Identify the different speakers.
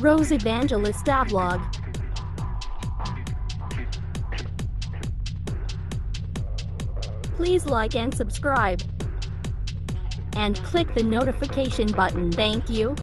Speaker 1: Rose Evangelista Vlog. Please like and subscribe. And click the notification button. Thank you.